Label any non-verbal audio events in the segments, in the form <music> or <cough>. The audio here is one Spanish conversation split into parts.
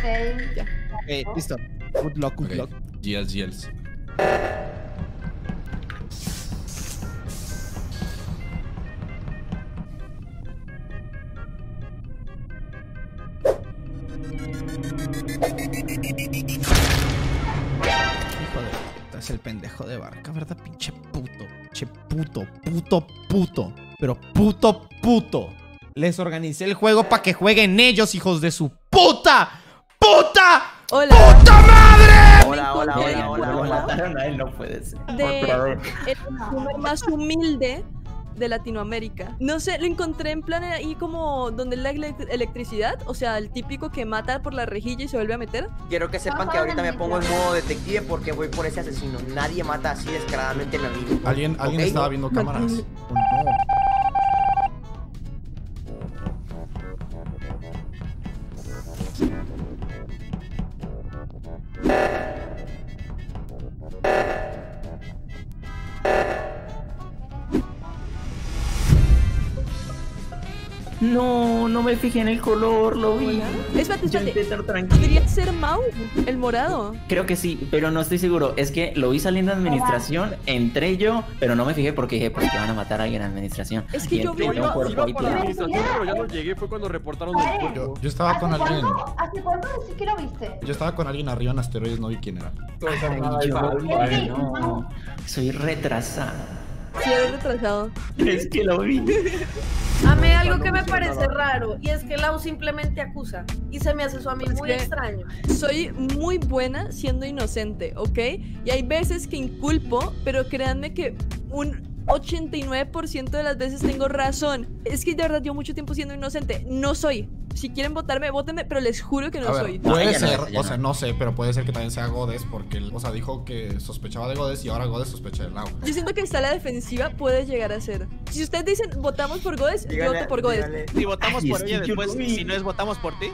Ok. Ya. Ok, listo. Good luck, good Ok, luck. Puta, es el pendejo de barca, ¿verdad? Pinche puto. Pinche puto, puto, puto. Pero puto, puto. Les organicé el juego para que jueguen ellos, hijos de su puta, puta, Hola. puta madre. Hola, hola, hola, hola, hola. mataron a él, no puede ser. De el consumer más humilde de Latinoamérica. No sé, lo encontré en plan ahí como donde la elec- electricidad, o sea, el típico que mata por la rejilla y se vuelve a meter. Quiero que sepan que ahorita me pongo en modo detective porque voy por ese asesino. Nadie mata así descaradamente a mi amigo. ¿Alguien, estaba viendo cámaras? <laughs> Oh, no. No, no me fijé en el color, lo vi. Espérate, espérate. estar tranquilo. Podría ser Mau, el morado. Creo que sí, pero no estoy seguro. Es que lo vi saliendo de administración, entré yo, pero no me fijé porque dije, porque van a matar a alguien en administración. Es que Y yo vi cuerpo Iba por la administración, pero ya no llegué. Fue cuando reportaron el cuerpo. Yo, yo estaba con ¿Hace alguien. cuánto? ¿Hace cuánto sí que lo viste? Yo estaba con alguien arriba en asteroides, no vi quién era. Ay, yo- no, soy retrasado. Sí, eres retrasado. Es que lo vi. A mí algo que me parece raro y es que Lau simplemente acusa y se me hace eso a mí Es muy extraño. Soy muy buena siendo inocente, ¿ok? Y hay veces que inculpo, pero créanme que un 89% de las veces tengo razón. Es que de verdad yo mucho tiempo siendo inocente. No soy. Si quieren votarme, votenme, pero les juro que no ver, soy. puede No, no ser, o sea, no. sé, pero puede ser que también sea Godes porque, él, o sea, dijo que sospechaba de Godes y ahora Godes sospecha de Lau. Yo siento que está a la defensiva, puede llegar a ser. Si ustedes dicen votamos por Godes, yo Dígale- voto por Godes. dígale. Si votamos Ay, por ella después, y si no es votamos por ti.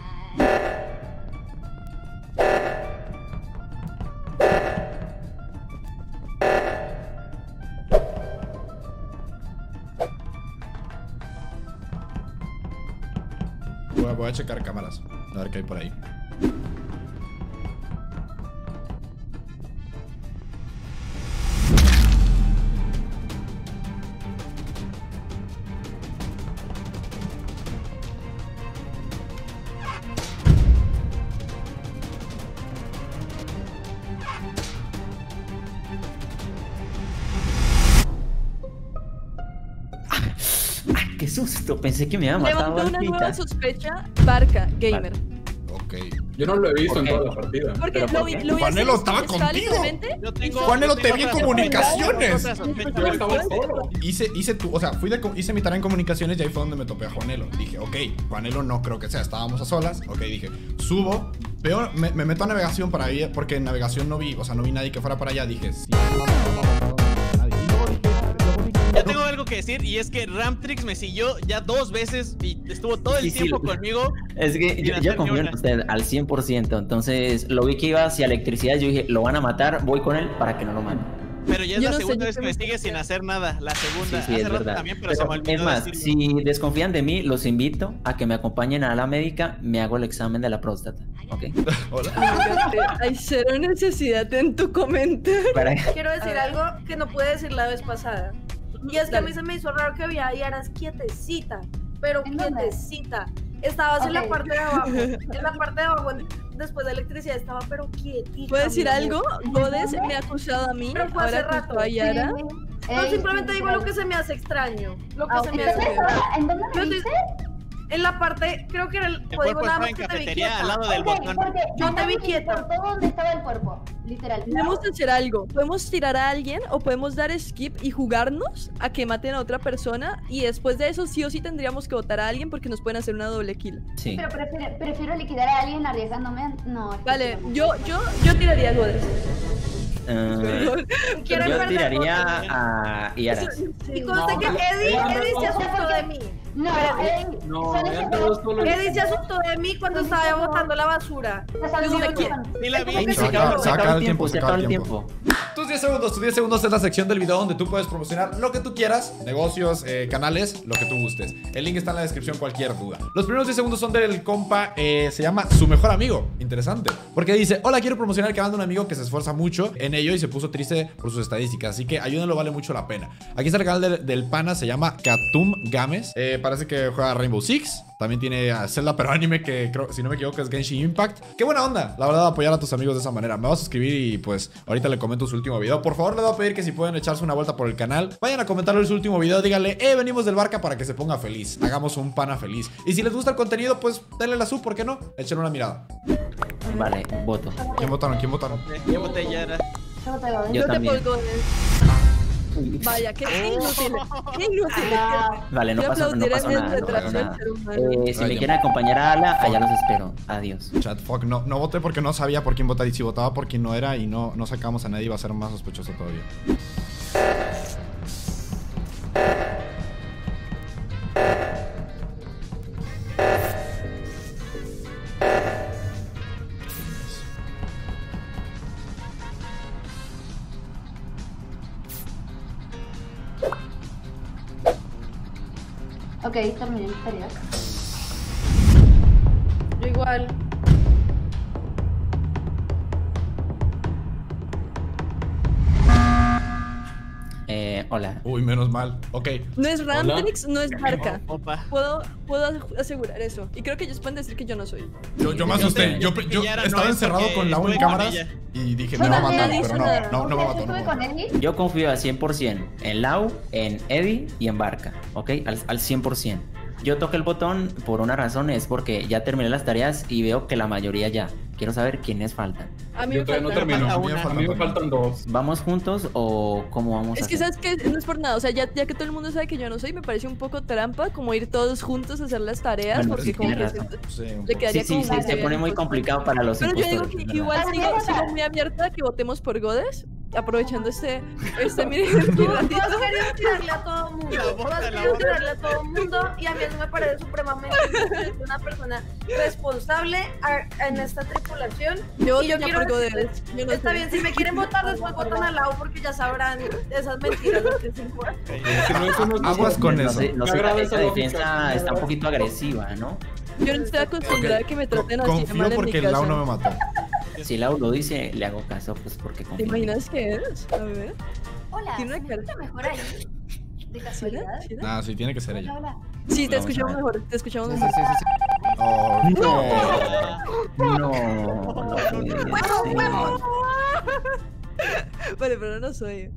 Voy a, checar cámaras, a ver qué hay por ahí. Pensé que me había matado Levantó una nueva sospecha, Barca, gamer. Ok. Yo no lo he visto en toda la partida. Porque ¿Pero lo por vi, qué? lo vi Juanelo estaba contigo. Juanelo, te vi en comunicaciones. Yo estaba solo. Hice, hice tu, o sea, fui de, hice mi tarea en comunicaciones y ahí fue donde me topé a Juanelo. Dije, ok, Juanelo no creo que sea, estábamos a solas. Ok, dije, subo, veo, me, me meto a navegación para ir, porque en navegación no vi, o sea, no vi nadie que fuera para allá. Dije, sí, que decir y es que Ramtrix me siguió ya dos veces y estuvo todo el Sí, tiempo conmigo. Es que yo, yo confío en usted al 100%. Entonces lo vi que iba hacia electricidad. Yo dije, lo van a matar. Voy con él para que no lo maten. Pero ya es Yo la no segunda vez que me sigue sin hacer nada. La segunda. Sí, sí, Hace es rato verdad. también, pero, se me olvidó es más, decirlo. si desconfían de mí, los invito a que me acompañen a la médica. Me hago el examen de la próstata. ¿Ok? <laughs> hola. Hay cero necesidad en tu comentario. Quiero decir algo que no pude decir la vez pasada. Y es que a mí se me hizo raro que había Yaras quietecita, pero quietecita. Estabas <laughs> en la parte de abajo. En la parte de abajo, después de electricidad, estaba pero quietita. ¿Puedo decir algo? Godes me ha acusado a mí. Pero fue Ahora rato. a Yara. No, Ey, simplemente digo claro. lo que se me hace extraño. Lo que Ah, se me ¿En hace. estoy- viste? En la parte, creo que era el El código cuerpo nada más en que te vi cafetería al quieta. lado del Ok, botón. porque Yo te vi quieta. importó dónde estaba el cuerpo, literal. Podemos hacer algo. Podemos tirar a alguien o podemos dar skip y jugarnos a que maten a otra persona. Y después de eso, sí o sí tendríamos que votar a alguien porque nos pueden hacer una doble kill. Sí. Pero prefiero, prefiero liquidar a alguien arriesgándome. No, Vale, yo, yo, yo tiraría a Godes. Eh, Quiero yo tiraría a Yaras. Y conste que Eddie, Eddie se asustó de mí. No, No, ese todos dos- solo. Eddie se asustó de mí cuando estaba botando la basura. no. Ni la vi. Se acaba el tiempo, se acaba el tiempo. Entonces 10 segundos, tus 10 segundos es la sección del video donde tú puedes promocionar lo que tú quieras, negocios, eh, canales, lo que tú gustes. El link está en la descripción, cualquier duda. Los primeros 10 segundos son del compa, eh, se llama su mejor amigo. Interesante. Porque dice, hola, quiero promocionar el canal de un amigo que se esfuerza mucho en ello y se puso triste por sus estadísticas. Así que ayúdenlo, vale mucho la pena. Aquí está el canal del, del pana, se llama Katum Games. Eh, parece que juega Rainbow Six. También tiene a Zelda, pero anime que creo, si no me equivoco es Genshin Impact. Qué buena onda, la verdad, apoyar a tus amigos de esa manera. Me vas a suscribir y pues ahorita le comento su último video. Por favor, le voy a pedir que si pueden echarse una vuelta por el canal, vayan a comentarle su último video. Díganle, eh, venimos del barca para que se ponga feliz. Hagamos un pana feliz. Y si les gusta el contenido, pues denle la sub, ¿por qué no? Échenle una mirada. Vale, voto. ¿Quién votaron? ¿Quién votaron? Yo te lo Yo Yo te también. pongo Vaya, qué inútil. Qué inútil. Ah, Vale, no Yo pasa, no aplaudiré pasa nada. No pasa nada. Eh, si Ay, me quieren acompañar a Ala, allá los espero. Adiós. Chat, fuck, no, no voté porque no sabía por quién votar y si votaba por quién no era y no, no sacamos a nadie iba a ser más sospechoso todavía. Ok, terminé mis tareas. Yo igual. Eh, hola. Uy, menos mal. Ok. No es Ramtrix, no es Barca. Opa. Puedo, puedo asegurar eso. Y creo que ellos pueden decir que yo no soy. Yo, yo me asusté. Yo, estaba no, encerrado con la en cámaras y dije, me va a matar, pero no, no, no me mató. yo No. Yo confío al 100% en Lau, en Eddie y en Barca, ¿ok? Al, al 100%. Yo toqué el botón por una razón, es porque ya terminé las tareas y veo que la mayoría ya. Quiero saber quiénes faltan. A mí Yo me todavía no falta. termino. falta A mí me una. A mí me faltan dos. ¿Vamos juntos o cómo vamos a Es que hacer? sabes que no es por nada, o sea, ya, ya que todo el mundo sabe que yo no soy, me parece un poco trampa como ir todos juntos a hacer las tareas, Bueno, porque como que se-. Sí, le quedaría Sí, sí, como sí, muy se pone muy complicado para los Pero yo digo impostores. que igual sigo, Ay, sigo muy abierta a que votemos por Godes, aprovechando este, este <laughs> mini Tú, mini tú ratito. has querido tirarle a todo mundo. Querido bota. tirarle a todo mundo y a mí eso me parece supremamente una persona responsable a- en esta tripulación. Yo Y yo quiero decirles, Godes. Yo no Está sé. bien, si me quieren votar después votan al lado porque ya sabrán esas mentiras las que se importan. Aguas con eso. sé, no sé, esta defensa está un poquito agresiva, ¿no? Yo no estoy acostumbrada a que me traten así de Confío porque el casa. no me mató. Si Lau lo dice, le hago caso, pues porque ¿Te confío. imaginas qué es? A ver. Hola, Tiene ¿se una cara- escucha mejor ahí? ¿De casualidad? ¿Sí? ¿Sí? Nada, sí, tiene que ser ella. hola. Sí, te No, escuchamos no. mejor, te escuchamos Sí, mejor. sí, sí, sí. Oh, no. No, <laughs> no. Vale, pero no soy.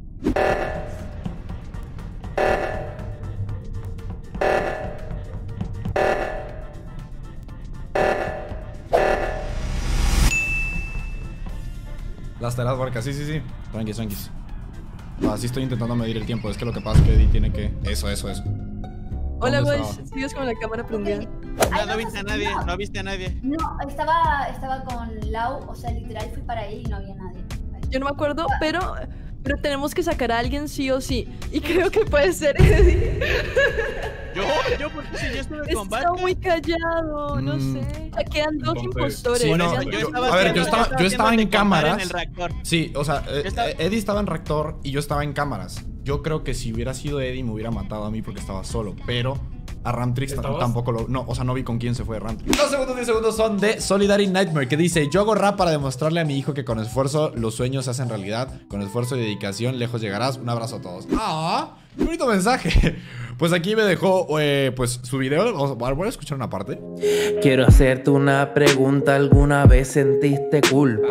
Las tareas barcas, sí, sí, sí. Tranquis, tranquis. Así estoy intentando medir el tiempo. Es que lo que pasa es que Eddie tiene que. Eso, eso, eso. Hola, ¿Dónde boys. estaba? Sigues con la cámara prendida. No, no viste a nadie, no. no viste a nadie. No, estaba, estaba con Lau, o sea, literal fui para ahí y no había nadie. Yo no me acuerdo, pero, pero tenemos que sacar a alguien sí o sí. Y creo que puede ser Eddie. <laughs> Yo, yo, porque si yo estuve con Está muy callado, no Mm. sé. Ya quedan dos impostores. sí, no, yo- no- a ver, yo estaba- yo estaba en cámaras. En el reactor. Sí, o sea, eh, estaba- eh, Eddie estaba en reactor y yo estaba en cámaras. Yo creo que si hubiera sido Eddie me hubiera matado a mí porque estaba solo, pero a Ramtrix tampoco lo... No, o sea, no vi con quién se fue Ramtrix. Dos segundos, 10 segundos son de Solidary Nightmare que dice, yo hago rap para demostrarle a mi hijo que con esfuerzo los sueños se hacen realidad. Con esfuerzo y dedicación lejos llegarás. Un abrazo a todos. ¡Ah! ¡Qué bonito mensaje! <laughs> Pues aquí me dejó eh, pues su video. Vamos- Voy a escuchar una parte. Quiero hacerte una pregunta. ¿Alguna vez sentiste culpa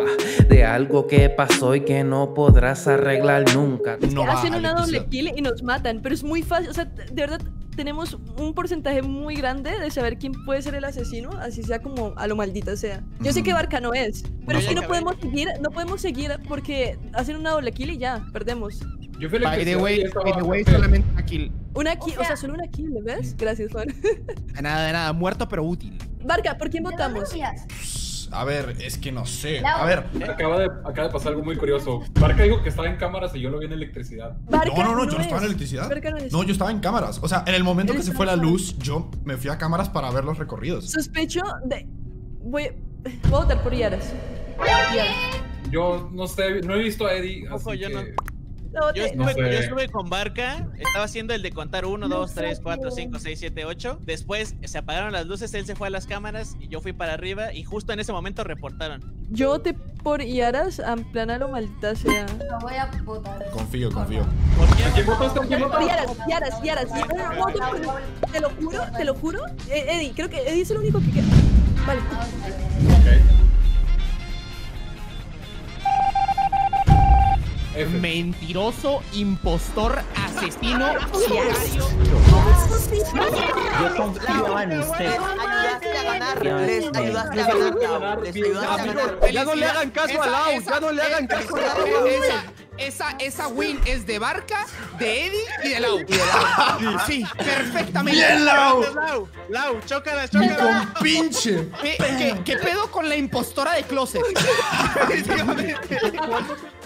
de algo que pasó y que no podrás arreglar nunca? No va hacen una doble kill y nos matan, pero es muy fácil, o sea, de verdad tenemos un porcentaje muy grande de saber quién puede ser el asesino, así sea como a lo maldita sea. Yo sé que. Barca no es, pero No es que no podemos seguir, no podemos seguir porque hacen una doble kill y ya, perdemos. Yo By que the way, by the way, solamente una kill. Una kill, o sea, sea- solo una kill, ¿ves? Gracias, Juan. De nada, de nada, muerto pero útil. Barca, ¿por quién ¿De dónde votamos? A ver, es que no sé. A ver. Acaba de, acaba de pasar algo muy curioso. Barca dijo que estaba en cámaras y yo lo vi en electricidad. Barca No, no, no, yo no es. estaba en electricidad. Barca no yo estaba en cámaras. O sea, en el momento que se fue la luz, yo me fui a cámaras para ver los recorridos. Sospecho de... Voy... Voy a votar por Yaras. Yaras. yo no sé, no he visto a Eddie, Ojo, así yo que... no- No, Yo te- estuve, No yo estuve con Barca, estaba haciendo el de contar 1, 2, 3, 4, 5, 6, 7, 8. Después se apagaron las luces, él se fue a las cámaras y yo fui para arriba y justo en ese momento reportaron. Yo voté por Iaras, amplánalo, maldita sea. Lo voy a votar. Confío, confío. ¿Por quién votaste? ¿A quién Por? Iaras, Iaras, Iaras. Te lo juro, te lo juro. Eh, Eddie, creo que Eddie es el único que queda. Vale. Ok. F. Mentiroso, impostor, asesino, sicario. Yo confiaba en usted. Ayudaste a ganar, Ya, les ayudaste a ganar, les ayudaste a ganar. Ya no le hagan caso a Lau, ya no le hagan caso a Lau. Esa, esa, esa win es de Barca, de Eddie y de Lau. Sí, perfectamente. ¡Bien, Lau! Lau, Lau, chócala, ¡Mi chócala. compinche! ¿Qué, qué, qué pedo con la impostora de Closet? <laughs>